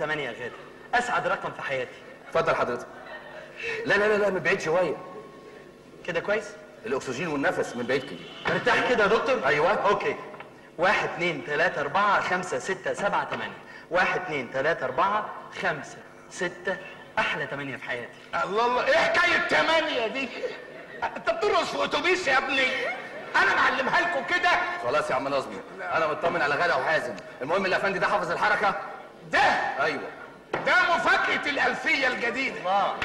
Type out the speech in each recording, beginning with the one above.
8 يا غاده أسعد رقم في حياتي. اتفضل حضرتك. لا لا لا لا من بعيد شوية. كده كويس؟ الأكسجين والنفس من بعيد كده. مرتاح كده يا دكتور؟ أيوة. أوكي. واحد اتنين تلاتة أربعة خمسة ستة سبعة تمانية. واحد اتنين تلاتة أربعة خمسة ستة. أحلى تمانية في حياتي. الله الله. إيه حكاية تمانية دي؟ أنت بترقص في أتوبيس يا ابني؟ أنا معلمها لكم كده؟ خلاص يا عم نظمي أنا مطمن على غاده وحازم. المهم الأفندي ده حافظ الحركة. ده! أيوه. ده مفاجأة الألفية الجديدة. الله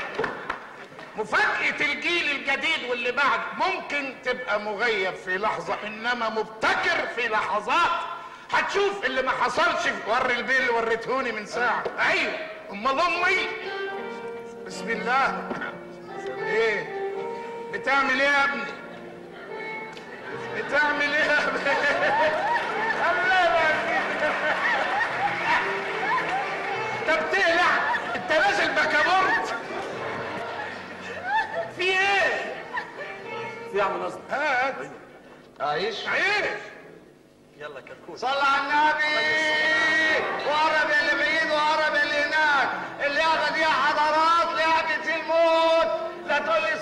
مفاجأة الجيل الجديد واللي بعد. ممكن تبقى مغيب في لحظة إنما مبتكر في لحظات. هتشوف اللي ما حصلش. في ور البيل اللي وريتهوني من ساعة. أيوة. أمال أمي بسم الله. إيه؟ بتعمل إيه يا ابني؟ بتعمل إيه يا ابني الله يبارك انت بتقلع انت نازل بكابورت. في إيه؟ في يا عم نظمي هات. عايش؟ عيش يلا كتكوت صل على النبي. وقرب اللي بعيد وقرب اللي هناك اللعبه دي يا حضرات لعبه الموت لا تقول لي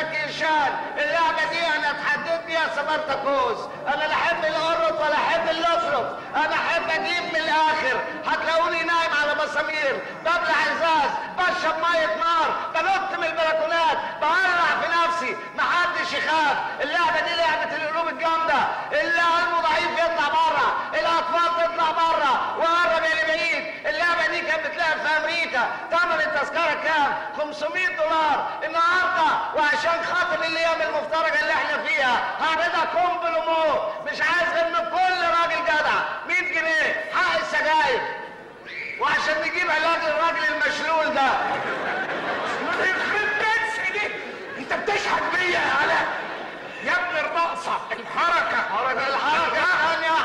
جاكي شان اللعبه دي أنا اتحديت بيها سبارتاكوس أنا لا أحب القرط ولا أحب اللفرف أنا أحب أجيب من الآخر. هتلاقوني نايم على مسامير. ببلع إزاز بشرب ميه نار بنط من البلكونات. بولع في نفسي. محدش يخاف. اللعبه دي لعبة القلوب الجامدة. اللي قلبه ضعيف يطلع بره الأطفال تطلع بره وقرب يا اللي بعيد. اللعبه دي كانت بتلعب في أمريكا. ثمن التذكرة كام؟ 500 دولار النهارده وعشان خاطر الأيام المفترجه اللي إحنا فيها. هعرضها ومو مش عايز غير من كل راجل جدع. 100 جنيه. حق السجاير. وعشان نجيب علاج الراجل المشلول ده. يخرب بيت دي انت بتشحت بيا يا علاء. يا ابن الرقصة. الحركة. حركة. الحركة.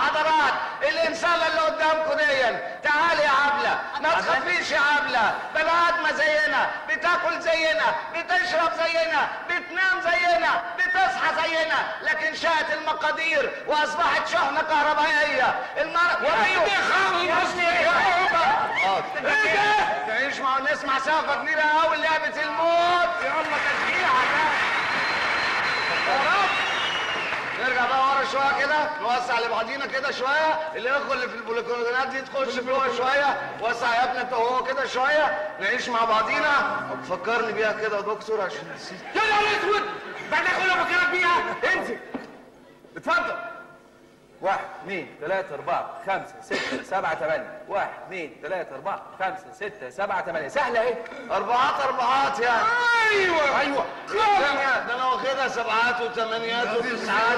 يا الإنسان اللي قدامكم دي تعال يا عبلة ما تخافيش يا عبلة. بني آدمة زينا بتاكل زينا بتشرب زينا بتنام زينا بتصحى زينا. لكن شاءت المقادير كهربائية. المرء ومين دي خالص يا إيه ده؟ تعيش مع نسمع سقفة كبيرة أوي لعبة الموت. يلا تشجيع. بقى ورا شوية كده نوسع لبعضينا كده شوية. الاخوه اللي في البلكونات دي تخش جوه شوية. وسع يا ابني انت وهو كده شوية. نعيش مع بعضينا. فكرني بيها كده يا دكتور عشان نسيت. يا نهار اسود! بعد كل افكرك بيها انزل. اتفضل. واحد اثنين ثلاثة أربعة خمسة ستة سبعة ثمانية واحد اثنين ثلاثة أربعة خمسة ستة سبعة ثمانية سهلة إيه؟ أربعات أربعات يعني. أيوه. أيوه. ده ده أنا واخدها سبعات وثمانيات وتسعات.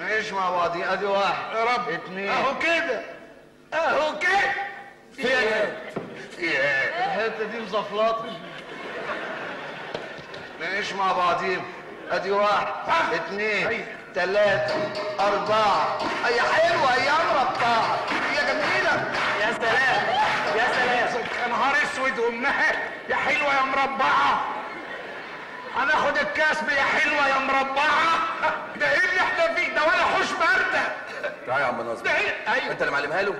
نعيش مع بعض ادي واحد. يا رب. اتنين أهو كده. أهو كده. في إيه؟ في إيه؟ الحتة دي مزفلطة. نعيش مع بعضين ادي واحد. اتنين تلاتة أربعة. هي حلوة هي مربعة هي جميلة. يا سلام. يا سلام. يا نهار أسود. وامها يا حلوة يا مربعة. هناخد الكاس يا حلوة يا مربعة؟ ده إيه اللي إحنا فيه ده؟ ولا حوش بردة. تعالى يا عم نظمي ده إيه؟ أيوه. أنت اللي معلمها له؟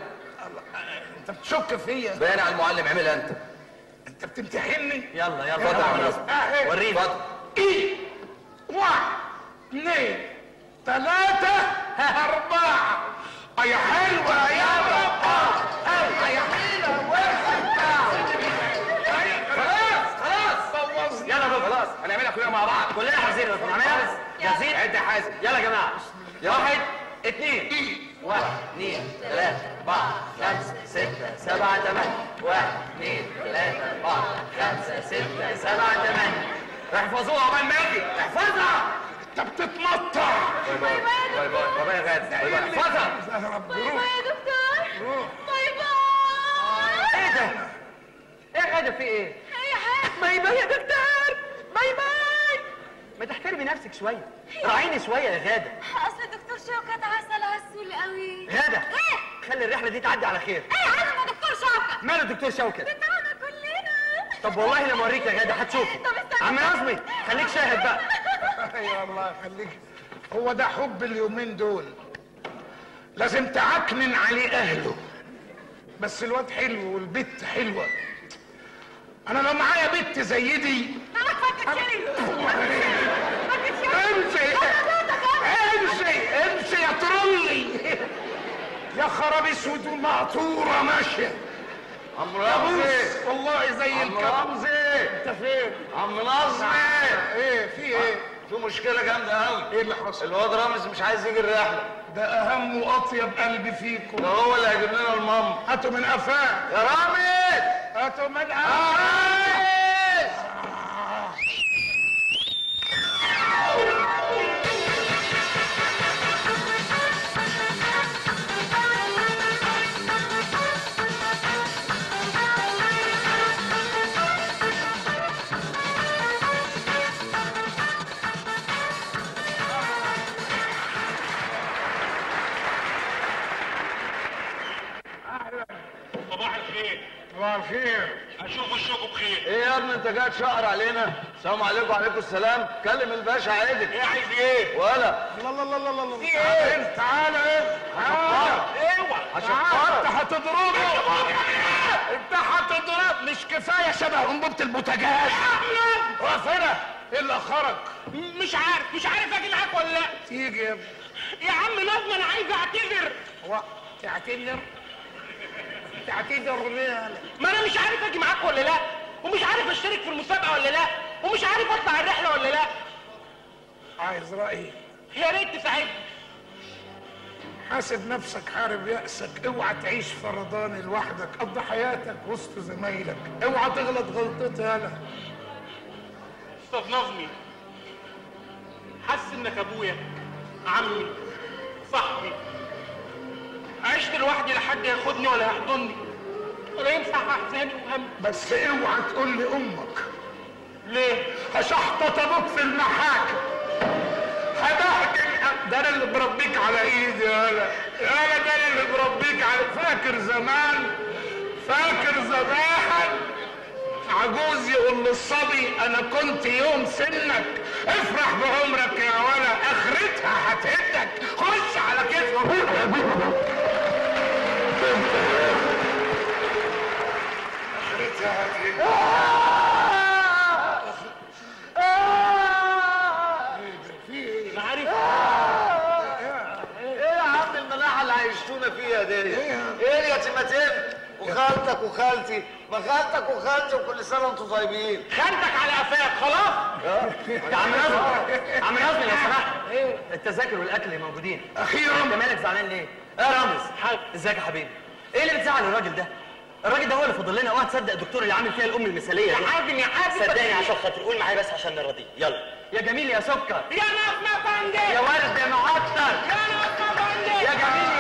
أنت بتشك فيا. باين على المعلم عملها أنت. أنت بتمتحني يلا يلا. اتفضل يا عم أهي. ورينا اتفضل. إيه؟ واحد اثنين ثلاثة أربعة. يا حلوة يا مربعة جاهزين؟ عد حازم. يلا يا جماعة. واحد اثنين واحد اثنين ثلاثة أربعة خمسة ستة سبعة ثمانية واحد اثنين ثلاثة أربعة خمسة ستة سبعة ثمانية احفظوها عقبال ما أجي احفظها. انت بتتمطع bye bye. bye bye. bye يا غادة bye bye. احفظها. bye bye يا دكتور. bye bye. إيه ده؟ إيه غادة في إيه؟ اي حاجة bye bye يا دكتور. bye bye. ما تحترمي نفسك شوية. راعيني شوية يا غادة. أصل الدكتور شوكت عسل عسول قوي. غادة إيه؟ خلي الرحلة دي تعدي على خير. إيه عادي يا دكتور شوكت ماله الدكتور شوكت بتاعنا كلنا. طب والله أنا موريك يا غادة هتشوفي. عم نظمي خليك شاهد بقى. يا الله يخليك. هو ده حب اليومين دول. لازم تعكنن عليه أهله. بس الواد حلو والبت حلوة. أنا لو معايا بت زي دي امشي. امشي. امشي يا ترولي. يا خراب اسود مقطوره ماشيه عم كابوس رمزي. والله زي عم الكابوس رمزي. انت فين؟ عم نظمي إيه في إيه؟ في مشكلة جامدة قوي إيه اللي حصل؟ الواد رامز مش عايز يجي الرحلة. ده أهم وأطيب قلبي فيكم. ده هو اللي هيجيب لنا المام هاتوا من قفاه. يا رامز هاتوا من قفاه. صباح الخير أشوف وشكم بخير. إيه يا ابني أنت جاي تشقر علينا؟ السلام عليكم وعليكم السلام. كلم الباشا عادل. إيه عايز إيه؟ ولا. الله الله الله الله الله في إيه؟ تعالى إيه؟ تعالى اوعى تعالى انت هتضربه. انت هتضرب. مش كفاية شبه انبوبه البوتاجاز. رافنا إيه اللي أخرك؟ مش عارف. مش عارف أجي معاك ولا لا. تيجي يا ابني. يا عم نظم أنا عايز أعتذر. هو تعتذر؟ تعتذر؟ ما أنا مش عارف أجي معاك ولا لا ومش عارف اشترك في المسابقة ولا لا ومش عارف اطلع الرحلة ولا لا. عايز رايي يا ريت تساعدني. حاسب نفسك حارب يأسك. اوعى تعيش فردان لوحدك. قضي حياتك وسط زمايلك. اوعى تغلط غلطتي أنا. أستاذ نظمي حاسس إنك أبويا عمي صاحبي. عشت لوحدي لا حد ياخدني ولا يحضني. ولا يمسح أحزاني وهمي بس اوعى تقول لي أمك. ليه؟ هشحطط أبوك في المحاكم. هبهدل ده أنا اللي بربيك على إيدي أنا أنا ده أنا اللي بربيك على فاكر زمان؟ فاكر زمان؟ عجوز يقول للصبي أنا كنت يوم سنك. افرح بعمرك يا ولا اخرتها هتهدك خش على كتفك اخرتها هتهدك في إيه؟ أنا عارف إيه يا عم الملاحة اللي عايشتونا فيها دي إيه يا تيماتين وخالتك وخالتي ما خالتك وخالتي طيبين. خانتك على قفاك خلاص؟ يا عم نظمي عم نظمي لو سمحت التذاكر والأكل موجودين. انت أخيرا مالك زعلان ليه؟ إيه يا رامز ازيك يا حبيبي؟ إيه اللي بتزعل الراجل ده؟ الراجل ده هو اللي فاضل لنا. اوعى تصدق الدكتور اللي عامل فيها الأم المثالية يا حازم يا حازم. صدقني عشان خاطر. قول معايا بس عشان نرضيه يلا. يا جميل يا سكر. يا نظمة فندم يا ورد معطر. يا نظمة فندم يا جميل.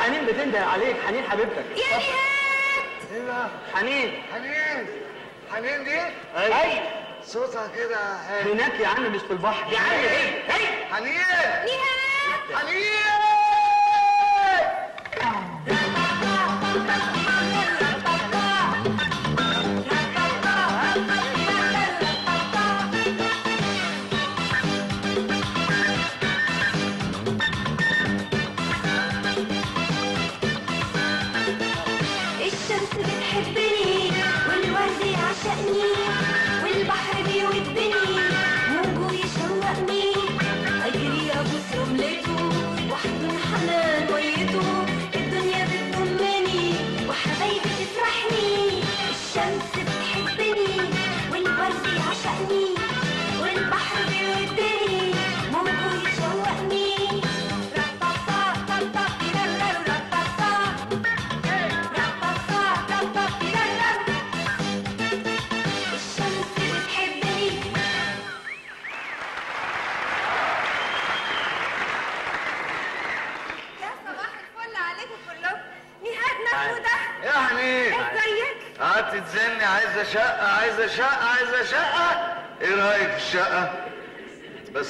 حنين بتنده عليك. حنين حبيبتك. يا نهاد إيه ده حنين. حنين. حنين دي؟ أيوه صوتها كده هناك يا عم مش في البحر. يا عم إيه؟ إيه؟ حنين. نهاد حنين. الشمس بتحبني والورد يعشقني والبحر بيودني موجه يشوقني أجري ابوس رملته وأحضن حنان ويته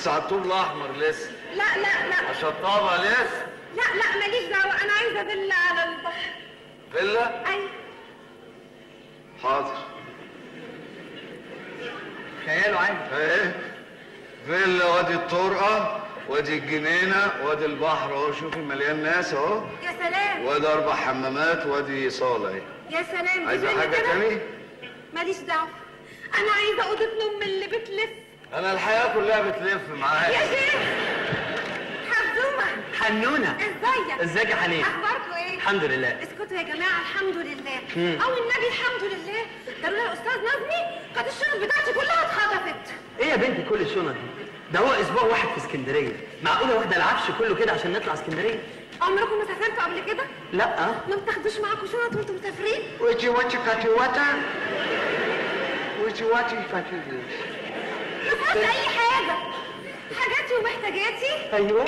بس على الطوب الأحمر لسه؟ لا لا لا. عشان طابة لسه؟ لا لا ماليش دعوة. أنا عايزة فيلا على البحر. فيلا؟ أيوه حاضر. خياله عندي إيه؟ فيلا وادي الطرقة وادي الجنينة وادي البحر. أهو شوفي مليان ناس أهو. يا سلام. وادي أربع حمامات وادي صالة أهي. يا سلام. عايزة حاجة؟ تاني؟ ماليش دعوة. أنا عايزة أوضة نوم من اللي بتلف أنا الحياة كلها بتلف يا معايا شيخ حزومه حنونة. ازيك إزيك يا حنين أخباركم إيه؟ الحمد لله. اسكتوا يا جماعة الحمد لله. أو النبي الحمد لله. ده لولا الاستاذ نظمي كانت الشنط بتاعتي كلها اتخطفت. إيه يا بنتي كل الشنط دي؟ ده هو أسبوع واحد في اسكندرية. معقولة واخدة العفش كله كده عشان نطلع اسكندرية؟ عمركم ما سافرتوا قبل كده؟ لا. ما بتاخدوش معاكم شنط وأنتم مسافرين؟ ويتي واتي كاتي واتا. ويتي واتي كاتي فيهاش أي حاجة. حاجاتي ومحتاجاتي. أيوه.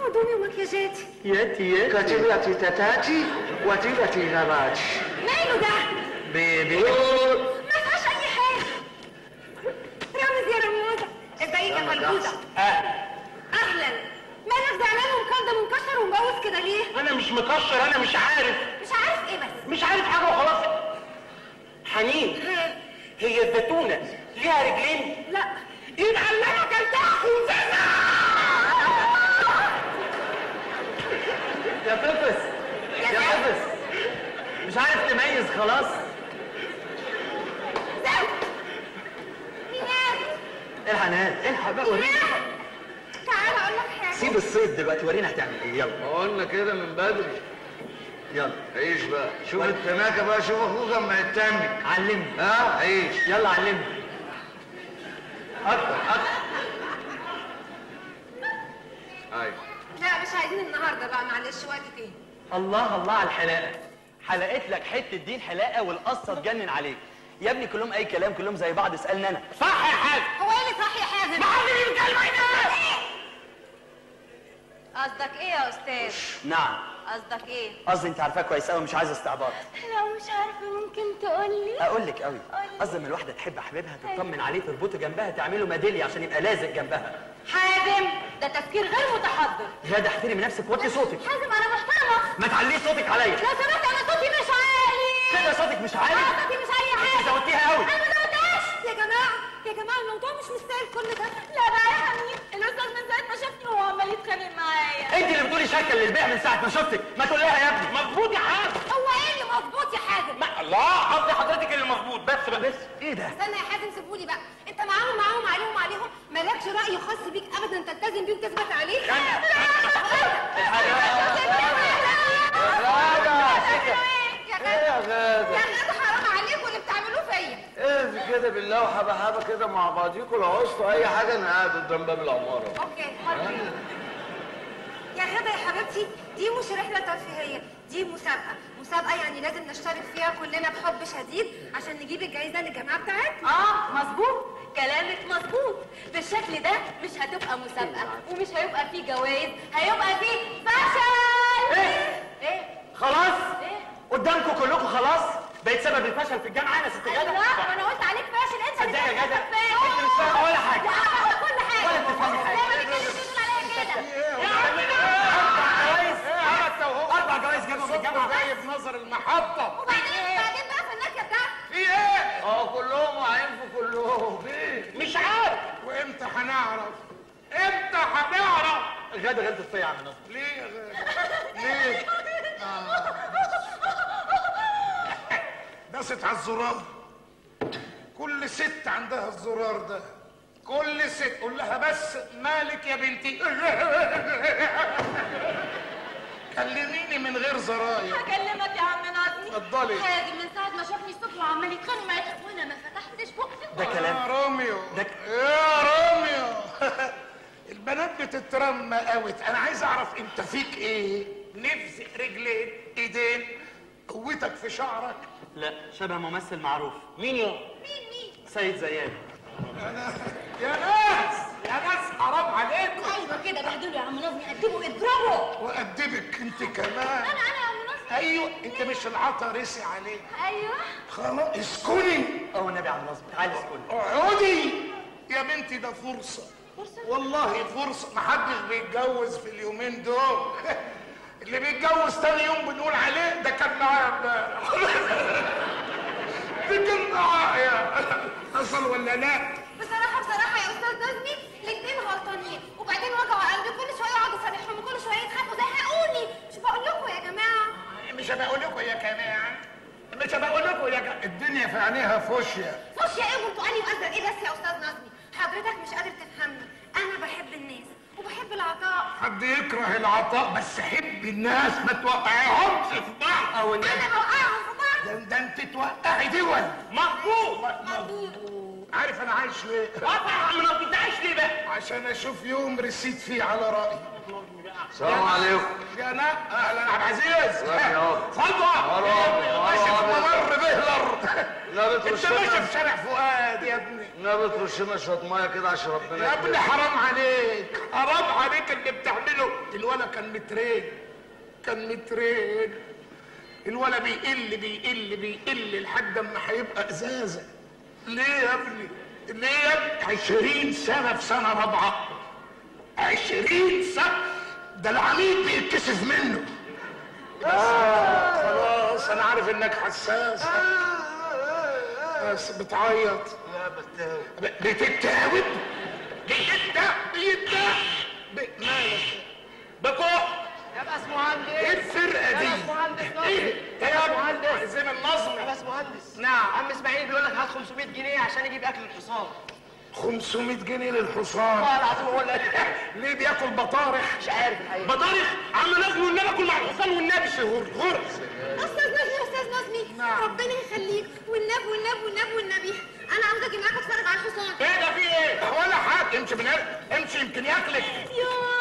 هدومي ومكياجاتي ياتي ياتي. كاتي بياتي تاتاتي واتي بياتي غاباتي. ماله ده؟ ب... ب... ما فيهاش أي حاجة. رامز يا رموزه ازيك يا ملبوسه أهلا. مالك زعلان ومكلضم ومكشر ومبوس كده ليه؟ أنا مش مكشر أنا مش عارف. مش عارف إيه بس. مش عارف حاجة وخلاص. حنين. ها، هي الزيتونة. ليها رجلين. يبقى اللي أنا اكلتها خنزانه يا ففس يا ففس مش عارف تميز خلاص؟ ميناد الحنان؟ الحق بقى وريني. تعال أقول لك حاجة. سيب الصيد دلوقتي ورينا هتعمل إيه. يلا. ما قلنا كده من بدري. يلا. عيش بقى. شوف التناكه بقى شوف أخوك أما يتنك. علمني. ها عيش. يلا علمني. أكتر أكتر أيوه لا مش عايزين النهارده بقى معلش وقت تاني الله الله على الحلاقه حلقت لك حتة دين حلاقه والقصة تجنن عليك يا ابني كلهم اي كلام كلهم زي بعض اسالني أنا صح يا حاج هو إيه اللي صح يا حازم معلم الكلمة هنا قصدك إيه يا أستاذ؟ نعم. قصدك إيه؟ قصدي انت عارفاه كويس قوي مش عايز استعباط. لو مش عارفة ممكن تقول لي؟ أقول لك قوي. قصدي لما الواحدة تحب حبيبها تطمن عليه تربطه جنبها تعمله ميدالية عشان يبقى لازق جنبها. حازم ده تفكير غير متحضر. غاده احترمي نفسك وطي صوتك. حازم أنا محترمة. ما تعليش صوتك عليا. لو سمحت أنا صوتي مش عالي. كده صوتك مش عالي. آه صوتي مش عالي أنت حازم. زودتيها قوي أنا ما زودتهاش. يا جماعة يا جماعة الموضوع مش مستاهل كل ده. لا بقى يا حميد الاستاذ من ساعه ما شافني وهو عمال يتخانق معايا انت اللي بتقولي شكل للبيع من ساعه ما شفتك ما تقول لها يا ابني مظبوط يا حاج هو إيه اللي مظبوط يا حازم ما الله قصدي حضرتك اللي مظبوط بس بس إيه ده استنى يا حازم سيبولي بقى انت معاهم معاهم عليهم عليهم مالكش راي خاص بيك ابدا تلتزم بيه وتثبت عليه يا غادة يا غادة حرام عليكم اللي بتعملوه فيا إيه كده بالله وحبة حبة كده مع بعضيكم. لو عوزتوا أي حاجة أنا قاعد قدام باب العمارة. أوكي. يا غادة يا حبيبتي دي مش رحلة ترفيهية دي مسابقة. مسابقة يعني لازم نشترك فيها كلنا بحب شديد عشان نجيب الجايزة للجماعة بتاعتنا. آه مظبوط. كلامك مظبوط. بالشكل ده مش هتبقى مسابقة ومش هيبقى فيه جوائز هيبقى فيه فشل. إيه؟ إيه؟ خلاص؟ إيه؟ قدامكم كلكم خلاص؟ بقيت سبب الفشل في الجامعة أنا ست أيوه غاده ما أنا قلت عليك فاشل. أنت اللي يا فاشل. أنت مش فاهمة ولا حاجة. لا فاهمة كل حاجة. ولا بتفهمي الكلمة بتقول عليا كده. جوائز أربع جوائز. جابهم في الجامعة. جايب نظر المحطة وبعدين بعدين بقى في النكهة بتاعتك في إيه؟ آه كلهم في كلهم. إيه مش عارف. وإمتى هنعرف؟ إمتى هنعرف؟ غادة غلطت فيا يا عم. نصر ليه؟ يا غالي؟ ليه؟ دست على الزرار. كل ست عندها الزرار ده. كل ست. قول لها بس مالك يا بنتي؟ كلميني من غير زراير. هكلمك يا عم ناظمي اتفضلي. حازم من ساعة ما شافني الصبح وعمال يتخانق معايا. وأنا ما فتحتش بقي ده كلام. يا روميو. ده- يا روميو. البنات بتترمى قوي. أنا عايز أعرف أنت فيك إيه؟ نفس رجلين إيدين قوتك في شعرك. لا شبه ممثل معروف. مين يا؟ مين مين؟ سيد زياد. يا ناس! يا ناس حرام عليكم. أيوه كده بهدله يا عم ناظمي قدمه اضربه وأدبك أنت كمان. أنا أنا يا عم ناظمي أيوه أنت مش العطا رسي عليك. أيوه. خلاص اسكني. آه والنبي يا عم نصر تعالي اسكن اقعدي. يا بنتي ده فرصة؟ والله فرصة. محدش بيتجوز في اليومين دول. اللي بيتجوز تاني يوم بنقول عليه ده كان معايا امبارح ده كان معايا حصل ولا لا؟ بصراحة بصراحة يا أستاذ نظمي الاتنين غلطانين. وبعدين وجعوا قلبي كل شوية يقعدوا يصالحهم وكل شوية يتخانقوا زهقوني. مش بقول لكم يا جماعة. مش هبقول لكم يا كمان مش هبقول لكم يا كمان الدنيا في عينيها فوشيا. خش يا إيه؟ وأنتوا وأزرق إيه بس يا أستاذ نظمي حضرتك مش قادر تفهمني أنا بحب الناس وبحب العطاء حد يكره العطاء بس حب الناس ما توقعهمش في بعض. أو أنا بوقعهم في بعض. ده, أنت توقعي دول. مظبوط عارف أنا عايش ليه؟ من ما بتعيش ليه بقى؟ عشان أشوف يوم رسيت فيه على رأيي. السلام عليكم. يا نا أهلا. عبد العزيز. اتفضل. مرحبا، ماشي في مرحبا. ممر بهلر. لا أنت ماشي في شارع فؤاد. لنا شوية مية كده عشان ربنا يا ابني. حرام عليك. حرام عليك اللي بتعمله. الولا كان مترين. كان مترين. الولا بيقل بيقل بيقل لحد اما هيبقى أزازة. ليه يا ابني؟ ليه يا ابني؟ عشرين سنة في سنة رابعة. عشرين سنة. ده العميد بيتكسف منه. آه. خلاص أنا عارف إنك حساس. بس بتعيط. بتتهاوب بيتا بيتا ب- مالك بكح يا بس مهندس. إيه الفرقة دي؟ يا بس مهندس إيه؟ ده يا مهندس. عايزين النظم. يا بس مهندس. نعم. عم اسماعيل بيقول لك هات 500 جنيه عشان يجيب أكل الحصان. 500 جنيه للحصان؟ والله العظيم هو اللي ليه بياكل بطارخ؟ مش عارف الحقيقة. بطارخ عم نظمي والنبي أكل مع الحصان والنبي. غر غر أستاذ نظمي أستاذ نظمي. ربنا يخليك. والنبي والنبي والنبي والنبي. أنا عاوزة أجي معاك أتفرج على الحصان. إيه ده في إيه؟ ولا حاجة. امشي من هنا. امشي يمكن ياكلك. يا